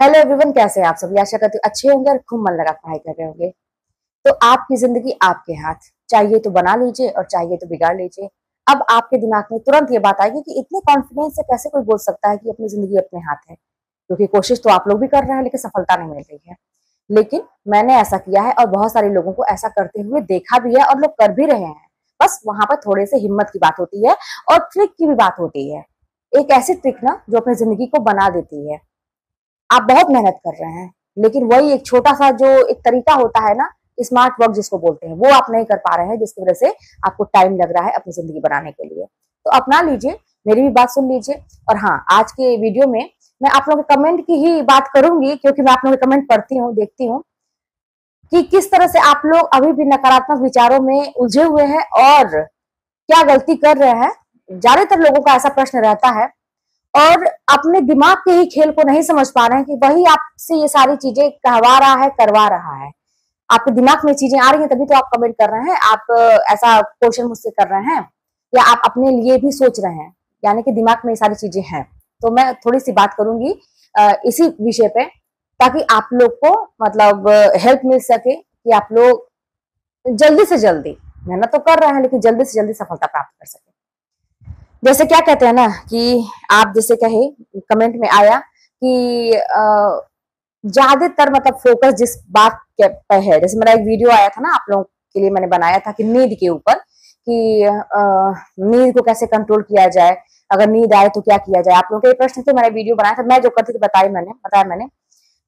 Hello everyone कैसे हैं आप सभी? आशा करती हूँ अच्छे होंगे और खूब मन लगा पढ़ाई कर रहे होंगे। तो आपकी ज़िंदगी आपके हाथ। चाहिए तो बना लीजिए और चाहिए तो बिगाड़ लीजिए। अब आपके दिमाग में तुरंत ये बात आएगी कि इतने कॉन्फिडेंस से कैसे कोई बोल सकता है कि अपनी ज़िंदगी अपने हाथ है? क्योंकि कोशिश तो आप लोग भी कर रहे हैं, लेकिन सफलता नहीं मिल रही है। लेकिन मैंने ऐसा किया है और बहुत सारे लोगों को ऐसा करते हुए देखा भी है और लोग कर भी रहे हैं। बस वहाँ पर थोड़े से हिम्मत की बात होती है और ट्रिक की भी बात होती है। एक ऐसी ट्रिक ना, जो अपनी ज़िंदगी को बना देती है। आप बहुत मेहनत कर रहे हैं, लेकिन वही एक छोटा सा जो एक तरीका होता है ना स्मार्ट वर्क जिसको बोलते हैं, वो आप नहीं कर पा रहे हैं, जिसकी वजह से आपको टाइम लग रहा है अपनी ज़िंदगी बनाने के लिए। तो अपना लीजिए, मेरी भी बात सुन लीजिए। और हाँ आज के वीडियो में मैं आप लोगों के कमेंट की ही बात करूँगी, क्योंकि मैं आप लोगों के कमेंट पढ़ती हूँ, देखती हूँ, कि किस तरह से आप लोग अभी भी नकारात्मक विचारों में उलझे हुए हैं और क्या गलती कर रहे हैं। ज़्यादातर लोगों का ऐसा प्रश्न रहता है और अपने दिमाग के ही खेल को नहीं समझ पा रहे हैं कि वही आपसे ये सारी चीज़ें कहवा रहा है, करवा रहा है। आपके दिमाग में चीज़ें आ रही हैं, तभी तो आप कमेंट कर रहे हैं, आप ऐसा क्वेश्चन मुझसे कर रहे हैं, या आप अपने लिए भी सोच रहे हैं, यानी कि दिमाग में ये सारी चीज़ें हैं। तो मैं थोड़ी सी बात करूँगी इसी विषय पे, ताकि आप लोग को मतलब हेल्प मिल सके कि आप लोग जल्दी से जल्दी, मेहनत तो कर रहे हैं, लेकिन जल्दी से जल्दी सफलता प्राप्त कर सके। जैसे क्या कहते हैं ना कि आप जैसे कहे कमेंट में आया कि ज़्यादातर मतलब फोकस जिस बात पे है, जैसे मेरा एक वीडियो आया था ना आप लोगों के लिए मैंने बनाया था कि नींद के ऊपर कि नींद को कैसे कंट्रोल किया जाए, अगर नींद आए तो क्या किया जाए। आप लोगों के प्रश्न थे, मैंने वीडियो बनाया था, मैं जो करती थी बताई मैंने, बताया मैंने।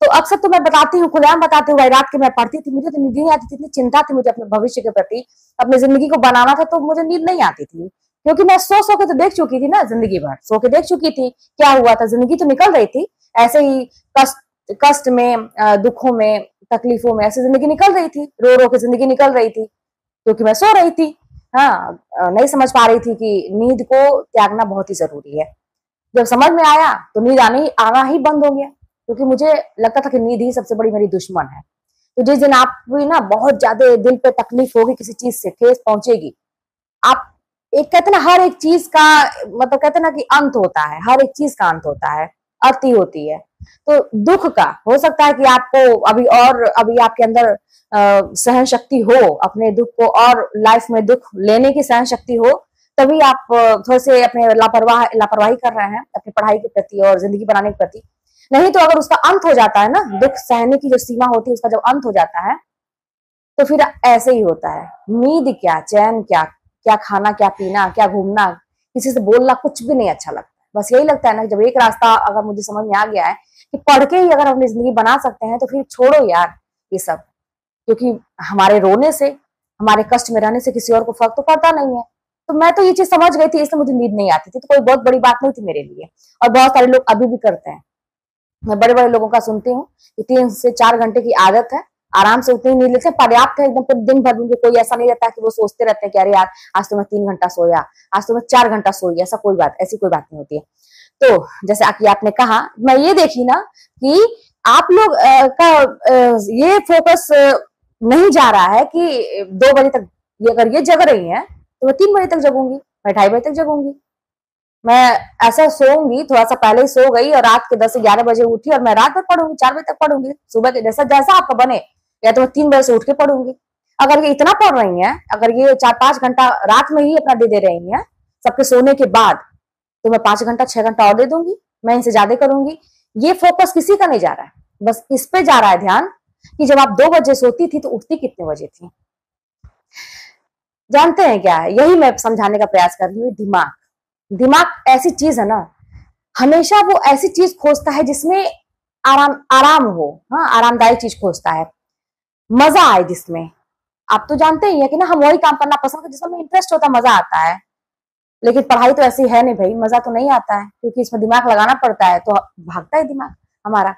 तो अक्सर तो मैं बताती हूँ, खुलेआम बताती हूँ, रात के मैं पढ़ती थी, मुझे तो नींद नहीं आती थी, इतनी चिंता थी मुझे अपने भविष्य के प्रति, अपनी ज़िंदगी को बनाना था तो मुझे नींद नहीं आती थी। क्योंकि मैं सो सो के तो देख चुकी थी ना ज़िंदगी भर। सो के देख चुकी थी, क्या हुआ था, ज़िंदगी तो निकल रही थी। ऐसे ही कष्ट कष्ट में दुखों में, तकलीफों में ऐसे ज़िंदगी निकल रही थी। रो रो के ज़िंदगी निकल रही थी, क्योंकि मैं सो रही थी। हाँ नहीं समझ पा रही थी कि नींद को त्यागना बहुत ही ज़रूरी है। जब समझ में आया तो नींद आने आना ही बंद हो गया, क्योंकि मुझे लगता था कि नींद ही सबसे बड़ी मेरी दुश्मन है। तो जिस दिन आप भी ना बहुत ज़्यादा दिल पे तकलीफ़ होगी, किसी चीज़ से ठेस पहुंचेगी, आप एक कहते ना, हर एक चीज़ का मतलब कहते ना कि अंत होता है, हर एक चीज़ का अंत होता है अति होती है। तो दुख का, हो सकता है कि आपको अभी और, अभी आपके अंदर सहन शक्ति हो, अपने दुख को और लाइफ में दुख लेने की सहन शक्ति हो, तभी आप थोड़े से अपने लापरवाह, लापरवाही कर रहे हैं, अपनी पढ़ाई के प्रति और ज़िंदगी बनाने के प्रति। नहीं तो अगर उसका अंत हो जाता है ना, दुख सहने की जो सीमा होती है, उसका जब अंत हो जाता है तो फिर ऐसे ही होता है। नींद क्या, चैन क्या क्या खाना, क्या पीना, क्या घूमना, किसी से बोलना कुछ भी नहीं अच्छा लगता। बस यही लगता है ना जब एक रास्ता अगर मुझे समझ में आ गया है कि पढ़ के ही अगर अपनी ज़िंदगी बना सकते हैं तो फिर छोड़ो यार ये सब। क्योंकि हमारे रोने से, हमारे कष्ट में रहने से किसी और को फ़र्क तो पड़ता नहीं है। तो मैं तो ये चीज़ समझ गई थी, इसलिए मुझे नींद नहीं आती थी। तो कोई बहुत बड़ी बात नहीं थी मेरे लिए। और बहुत सारे लोग अभी भी करते हैं। मैं बड़े बड़े लोगों का सुनती हूँ कि तीन से चार घंटे की आदत है। आराम से उतनी नींद लेते पर्याप्त है एकदम पूरे दिन भर उनको कोई ऐसा नहीं रहता कि वो सोचते रहते हैं कि अरे यार, आज तो मैं तीन घंटा सोया, आज तो मैं चार घंटा सोई, ऐसा कोई बात, ऐसी कोई बात नहीं होती है। तो जैसे आपने कहा, मैं ये देखी ना कि आप लोग का ये फोकस नहीं जा रहा है कि दो बजे तक, ये अगर ये जग रही है तो मैं तीन बजे तक जगूँगी, मैं ढाई बजे तक जगूँगी। मैं ऐसा सोऊँगी थोड़ा सा पहले ही सो गई और रात के दस से ग्यारह बजे उठी और मैं रात भर पढ़ूँगी, चार बजे तक पढ़ूँगी, सुबह के जैसा जैसा आपका बने। या तो मैं तीन बजे से उठ के पढ़ूँगी। अगर ये इतना पढ़ रही हैं, अगर ये चार पाँच घंटा रात में ही अपना दे दे रही हैं, सबके सोने के बाद तो मैं पाँच घंटा, छह घंटा और दे दूँगी, मैं इनसे ज़्यादा करूँगी। ये फोकस किसी का नहीं जा रहा है। बस इस पे जा रहा है ध्यान कि जब आप दो बजे सोती थी तो उठती कितने बजे थी। जानते हैं क्या? है यही मैं समझाने का प्रयास कर रही हूँ, दिमाग। दिमाग ऐसी चीज़ है ना, हमेशा वो ऐसी चीज़ खोजता है जिसमें आराम आराम हो। हाँ आरामदायक चीज़ खोजता है। मज़ा आए जिसमें। आप तो जानते ही है कि ना, हम वही काम करना पसंद करते जिसमें इंटरेस्ट होता मज़ा आता है। लेकिन पढ़ाई तो ऐसी है नहीं भाई, मज़ा तो नहीं आता है, क्योंकि इसमें दिमाग लगाना पड़ता है तो भागता है दिमाग हमारा।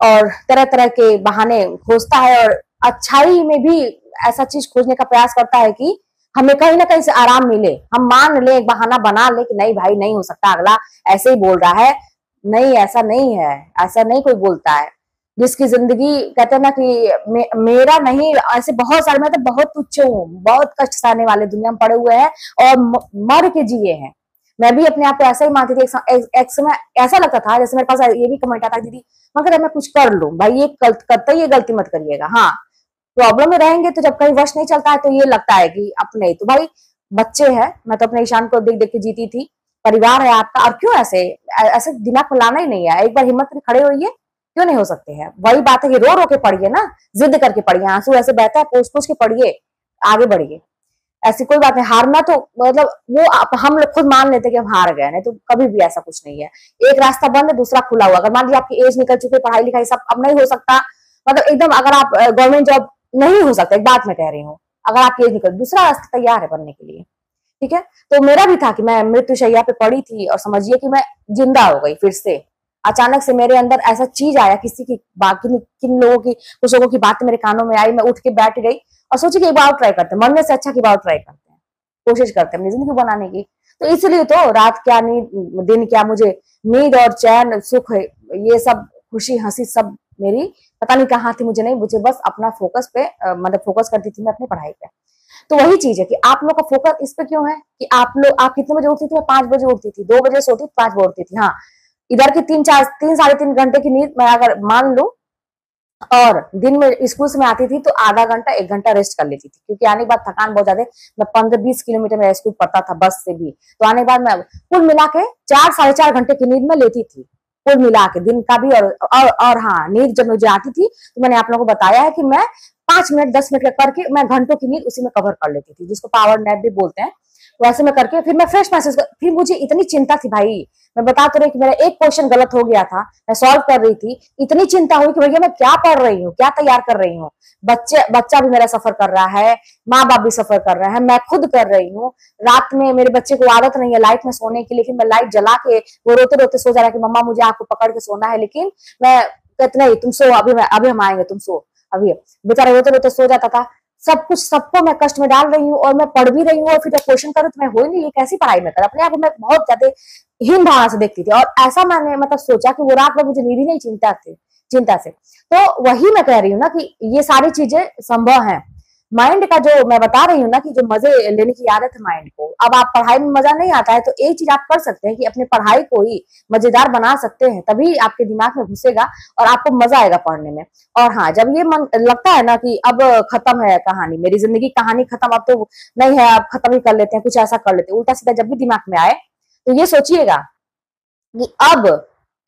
और तरह तरह के बहाने खोजता है और अच्छाई में भी ऐसा चीज़ खोजने का प्रयास करता है कि हमें कहीं ना कहीं से आराम मिले। हम मान ले, एक बहाना बना ले कि नहीं भाई, नहीं हो सकता, अगला ऐसे ही बोल रहा है, नहीं, ऐसा नहीं है, ऐसा नहीं कोई बोलता है। जिसकी ज़िंदगी कहते हैं ना कि मे, मेरा नहीं ऐसे बहुत सारे मैं तो बहुत तुच्छ हूँ बहुत कष्ट सहने वाले दुनिया में पड़े हुए हैं और मर के जिए हैं। मैं भी अपने आप को ऐसा ही मानती थी एक, समय ऐसा लगता था जैसे मेरे पास ये भी कमेंट आता दीदी मगर मैं कुछ कर लू भाई ये करते ये गलती मत करिएगा। हाँ प्रॉब्लम में रहेंगे तो जब कहीं वश नहीं चलता है तो ये लगता है कि अपने तो भाई बच्चे हैं मैं तो अपने ईशान को देख देख के जीती थी परिवार है आपका और क्यों ऐसे ऐसे दिमाग में लाना ही नहीं है? एक बार हिम्मत खड़े होइए। क्यों नहीं हो सकते हैं? वही बात है कि रो रो के पढ़िए ना जिद करके पढ़िए आँसू ऐसे बहता है पोस्ट पोस्ट के पढ़िए आगे बढ़िए। ऐसी कोई बात नहीं हारना तो मतलब वो आप, हम लोग खुद मान लेते कि हम हार गए नहीं तो कभी भी ऐसा कुछ नहीं है। एक रास्ता बंद है दूसरा खुला हुआ अगर मान लीजिए आपकी एज निकल चुकी है पढ़ाई लिखाई सब अब नहीं हो सकता मतलब एकदम अगर आप गवर्नमेंट जॉब नहीं हो सकता एक बात मैं कह रही हूँ अगर आपकी एज निकल दूसरा रास्ता तैयार है बनने के लिए ठीक है? तो मेरा भी था कि मैं मृत्युशैया पे पड़ी थी और समझिए कि मैं ज़िंदा हो गई फिर से। अचानक से मेरे अंदर ऐसा चीज़ आया, किसी की बाकी किन लोगों की, कुछ लोगों की बात मेरे कानों में आई, मैं उठ के बैठ गई और सोची कि एक बार ट्राई करते हैं। मरने से अच्छा की बार ट्राई करते हैं। कोशिश करते हैं अपनी ज़िंदगी बनाने की। तो इसलिए तो रात क्या नींद, दिन क्या मुझे नींद और चैन, सुख, ये सब, खुशी, हँसी सब मेरी, पता नहीं कहाँ थी, मुझे नहीं, मुझे बस अपना फोकस पे मतलब फोकस करती थी मैं अपनी पढ़ाई पे। तो वही चीज़ है कि आप लोग का फोकस इस पे क्यों है? कि आप लोग आप कितने बजे उठती थी? पाँच बजे उठती थी। दो बजे सोती, पाँच बजे उठती थी। हाँ इधर की तीन चार तीन साढ़े तीन घंटे की नींद मैं अगर मान लू और दिन में स्कूल से मैं आती थी तो आधा घंटा एक घंटा रेस्ट कर लेती थी क्योंकि आने के बाद थकान बहुत ज़्यादा मैं पंद्रह बीस किलोमीटर मेरा स्कूल पड़ता था बस से भी। तो आने के बाद मैं कुल मिला के चार साढ़े चार घंटे की नींद में लेती थी कुल मिला के दिन का भी। और और, और हाँ नींद जब मुझे आती थी तो मैंने आप लोगों को बताया है कि मैं पाँच मिनट दस मिनट करके मैं घंटों की नींद उसी में कवर कर लेती थी जिसको पावर नैप भी बोलते हैं। वैसे मैं करके फिर मैं फ्रेश कर, फिर मुझे इतनी चिंता थी भाई। मैं बता तो रही कि मेरा एक क्वेश्चन गलत हो गया था, मैं सॉल्व कर रही थी। इतनी चिंता हुई कि भैया मैं क्या पढ़ रही हूँ, क्या तैयार कर रही हूँ? बच्चे, बच्चा भी मेरा सफ़र कर रहा है माँ बाप भी सफ़र कर रहे हैं, मैं खुद कर रही हूँ। रात में मेरे बच्चे को आदत नहीं है लाइट में सोने की, लेकिन मैं लाइट जला के वो रोते रोते सो जा रहा है कि मम्मा मुझे आपको पकड़ के सोना है, लेकिन मैं कहते, नहीं, तुम सो, अभी अभी हम आएँगे, तुम सो। अभी बेचारा रोते रोते सो जाता था। सब कुछ सबको मैं कष्ट में डाल रही हूँ और मैं पढ़ भी रही हूँ और फिर जब क्वेश्चन करूँ तो मैं हो ही नहीं ये कैसी पढ़ाई में कर? अपने आप को मैं बहुत ज़्यादा हीन भावना से देखती थी और ऐसा मैंने मतलब सोचा कि वो रात में मुझे नींद ही नहीं चिंता थी, चिंता से। तो वही मैं कह रही हूँ ना कि ये सारी चीज़ें संभव है। माइंड का जो मैं बता रही हूँ ना कि जो मज़े लेने की आदत है माइंड को, अब आप पढ़ाई में मज़ा नहीं आता है तो एक चीज़ आप कर सकते हैं कि अपने पढ़ाई को ही मज़ेदार बना सकते हैं, तभी आपके दिमाग में घुसेगा और आपको मज़ा आएगा पढ़ने में। और हाँ जब ये मन लगता है ना कि अब खत्म है कहानी, मेरी ज़िंदगी कहानी खत्म, अब तो नहीं है, अब खत्म ही कर लेते हैं, कुछ ऐसा कर लेते हैं, उल्टा सीधा जब भी दिमाग में आए तो ये सोचिएगा कि अब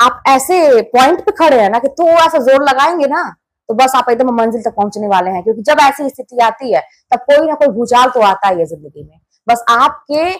आप ऐसे पॉइंट पे खड़े हैं ना कि थोड़ा सा ज़ोर लगाएँगे ना तो बस आप एकदम मंजिल तक पहुँचने वाले हैं, क्योंकि जब ऐसी स्थिति आती है, तब कोई ना कोई भूचाल तो आता ही है ज़िंदगी में। बस आपके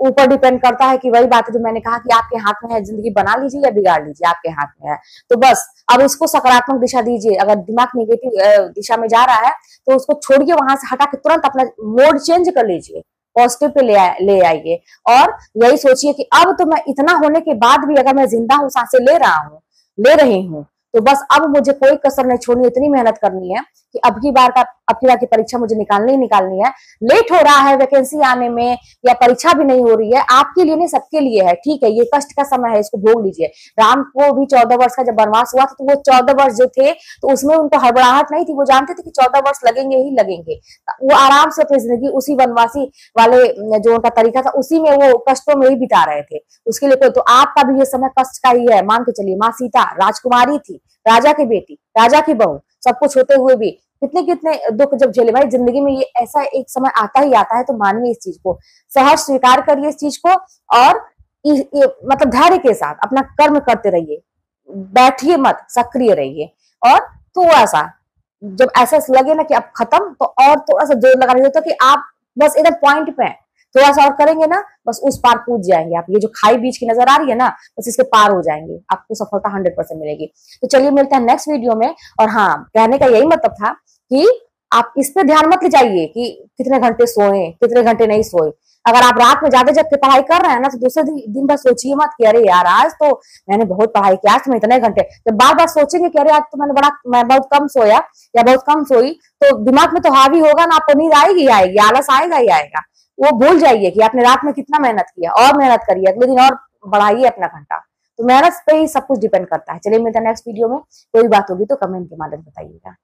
ऊपर डिपेंड करता है कि वही बात है जो मैंने कहा कि आपके हाथ में है, ज़िंदगी बना लीजिए या बिगाड़ लीजिए, आपके हाथ में है। तो बस, अब उसको सकारात्मक दिशा दीजिए। अगर दिमाग निगेटिव दिशा में जा रहा है तो उसको छोड़िए, वहाँ से हटा के तुरंत अपना मोड चेंज कर लीजिए। पॉजिटिव पे ले ले आइए। और यही सोचिए कि अब तो मैं इतना होने के बाद भी अगर मैं ज़िंदा हूँ, साँसें ले रहा हूँ, ले रही हूँ तो बस अब मुझे कोई कसर नहीं छोड़नी, इतनी मेहनत करनी है कि अब की बार का अब की परीक्षा मुझे निकालनी ही निकालनी है। लेट हो रहा है वैकेंसी आने में, या परीक्षा भी नहीं हो रही है, आपके लिए नहीं, सबके लिए है। ठीक है, ये कष्ट का समय है, इसको भोग लीजिए। राम को भी चौदह वर्ष का जब वनवास हुआ था तो वो चौदह वर्ष जो थे तो उसमें उनको हड़बड़ाहट नहीं थी। वो जानते थे कि चौदह वर्ष लगेंगे ही लगेंगे। वो आराम से अपनी ज़िंदगी उसी वनवासी वाले, जो उनका तरीका था, उसी में वो कष्टों में ही बिता रहे थे। उसके लिए कोई तो आपका भी ये समय कष्ट का ही है। मान के चलिए, माँ सीता राजकुमारी थी, राजा की बेटी, राजा की बहू, सब कुछ होते हुए भी। कितने कितने दुख जब झेले। भाई, ज़िंदगी में ये ऐसा एक समय आता ही आता है तो मानिए इस चीज़ को। सहज स्वीकार करिए इस चीज़ को और मतलब धैर्य के साथ अपना कर्म करते रहिए। बैठिए मत, सक्रिय रहिए। और थोड़ा सा, जब ऐसा लगे ना कि अब खत्म तो और थोड़ा सा ज़ोर लगा लीजिए तो कि आप बस एकदम पॉइंट पे थोड़ा सा और करेंगे ना, बस उस पार कूद जाएँगे आप। ये जो खाई बीच की नज़र आ रही है ना, बस इसके पार हो जाएँगे। आपको सफलता हंड्रेड परसेंट मिलेगी। तो चलिए मिलते हैं नेक्स्ट वीडियो में। और हाँ कहने का यही मतलब था कि आप इस पर ध्यान मत ले जाइए कि कितने घंटे सोए, कितने घंटे नहीं सोए। अगर आप रात में ज़्यादा जब पढ़ाई कर रहे हैं ना तो दूसरे दिन भर सोचिए मत कि अरे यार, आज तो मैंने बहुत पढ़ाई किया आज तो मैं इतने घंटे। जब बार बार सोचेंगे कि अरे आज तो मैंने बड़ा, मैं बहुत कम सोया या बहुत कम सोई तो दिमाग में तो हावी होगा ना आपको नींद आएगी आएगी, आलस आएगा ही आएगा। वो भूल जाइए कि आपने रात में कितना मेहनत किया, और मेहनत करिए अगले दिन और बढ़ाइए अपना घंटा। तो मेहनत पे ही सब कुछ डिपेंड करता है। चलिए मिलता नेक्स्ट वीडियो में, कोई बात होगी तो कमेंट के माध्यम बताइएगा।